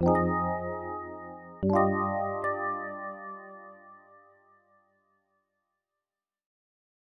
Música